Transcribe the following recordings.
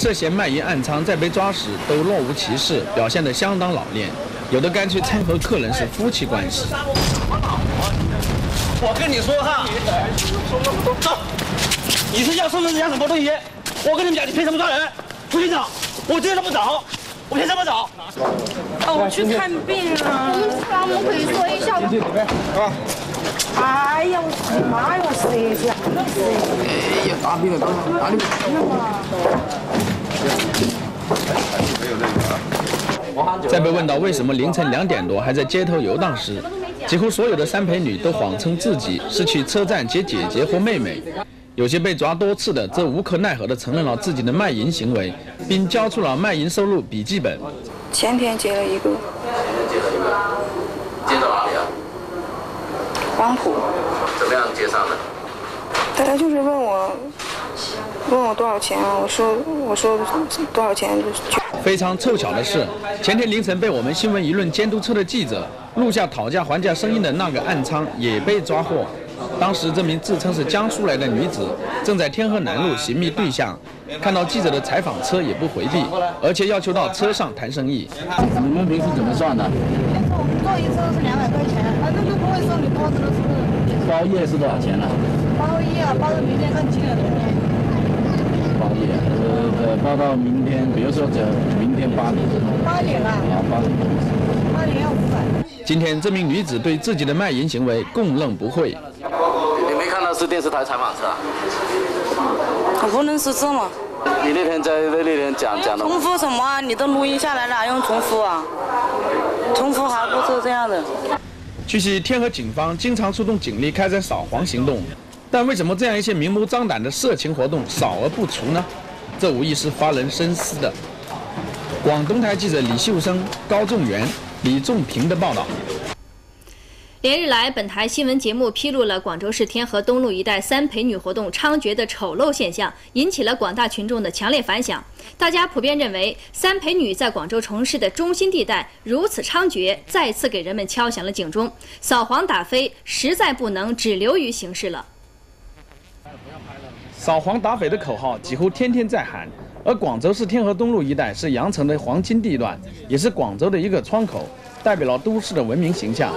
涉嫌卖淫暗娼在被抓时都若无其事，表现得相当老练，有的干脆称和客人是夫妻关系。我跟你说哈，走，你是要身份证要什么东西？我跟你们讲，你凭什么抓人？出去找，我今天都不找，我凭什么找？哦，我去看病啊。我们可以说一下吗？啊。哎呀，我的妈呀，我舌下，哎呀，打病了，打打你。在被问到为什么凌晨两点多还在街头游荡时，几乎所有的三陪女都谎称自己是去车站接姐姐或妹妹。有些被抓多次的，则无可奈何地承认了自己的卖淫行为，并交出了卖淫收入笔记本。前天接了一个。前天接了一个。接到哪里啊？黄埔。怎么样接上的？他就是问我，问我多少钱啊？我说我说多少钱就。非常凑巧的是，前天凌晨被我们新闻舆论监督车的记者录下讨价还价声音的那个暗仓也被抓获。当时这名自称是江苏来的女子正在天河南路寻觅对象，看到记者的采访车也不回避，而且要求到车上谈生意。你们平时怎么算的？坐一次是两百块钱，反正就不会收你多，这个是。包夜是多少钱呢？包夜啊，包到明天看几点钟。包夜，呃，包到明天，比如说这明天八点。八点啊？啊，八点。八点要五百。今天这名女子对自己的卖淫行为供认不讳。你没看到是电视台采访车？我不能是这么。你那天在那天讲讲的。重复什么？你都录音下来了，还用重复啊？重复还不是这样的。据悉，天河警方经常出动警力开展扫黄行动，但为什么这样一些明目张胆的色情活动扫而不除呢？这无疑是发人深思的。广东台记者李秀生、高仲元、李仲平的报道。连日来，本台新闻节目披露了广州市天河东路一带三陪女活动猖獗的丑陋现象，引起了广大群众的强烈反响。大家普遍认为，三陪女在广州城市的中心地带如此猖獗，再次给人们敲响了警钟。扫黄打非实在不能只流于形式了。扫黄打非的口号几乎天天在喊，而广州市天河东路一带是羊城的黄金地段，也是广州的一个窗口，代表了都市的文明形象。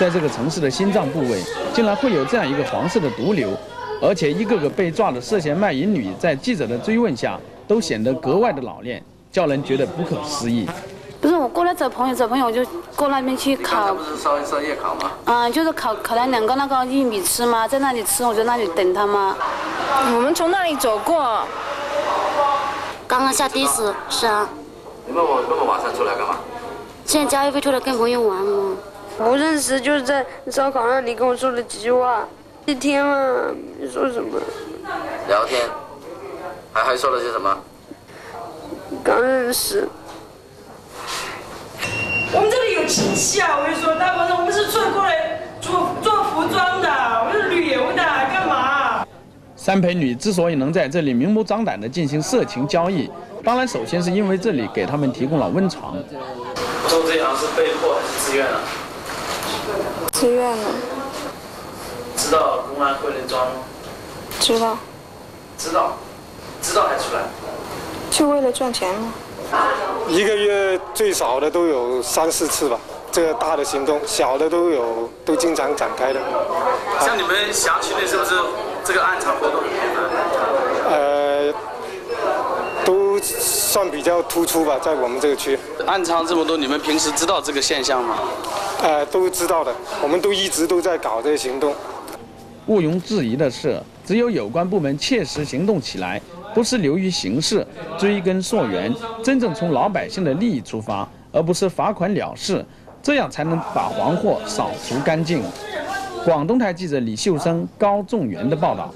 在这个城市的心脏部位，竟然会有这样一个黄色的毒瘤，而且一个个被抓的涉嫌卖淫女，在记者的追问下，都显得格外的老练，叫人觉得不可思议。不是我过来找朋友，找朋友我就过那边去烤。不是烧烧夜烤吗？嗯，就是烤烤了两个那个玉米吃吗？在那里吃，我在那里等他吗？我们从那里走过。刚刚下的士，是啊。你问我那么晚上出来干嘛？现在加一飞出来跟朋友玩吗？不认识，就是在烧烤那里跟我说了几句话，一天嘛，说什么？聊天，还还说了些什么？刚认识。我们这里有亲戚啊，我跟你说，大伙子，我们是做过来做做服装的，我们是旅游的，干嘛？三陪女之所以能在这里明目张胆的进行色情交易，当然首先是因为这里给他们提供了温床。做这行是被迫还是自愿啊？自愿的。知道公安会认庄吗？知道。知道，知道还出来？就为了赚钱吗？一个月最少的都有三四次吧，这个大的行动，小的都有，都经常展开的。像你们辖区内是不是这个暗藏活动很频繁？呃，都算比较突出吧，在我们这个区。暗娼这么多，你们平时知道这个现象吗？呃，都知道的，我们都一直都在搞这些行动。毋庸置疑的是，只有有关部门切实行动起来，不是流于形式，追根溯源，真正从老百姓的利益出发，而不是罚款了事，这样才能把黄货扫除干净。广东台记者李秀生、高仲元的报道。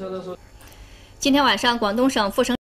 今天晚上，广东省富城。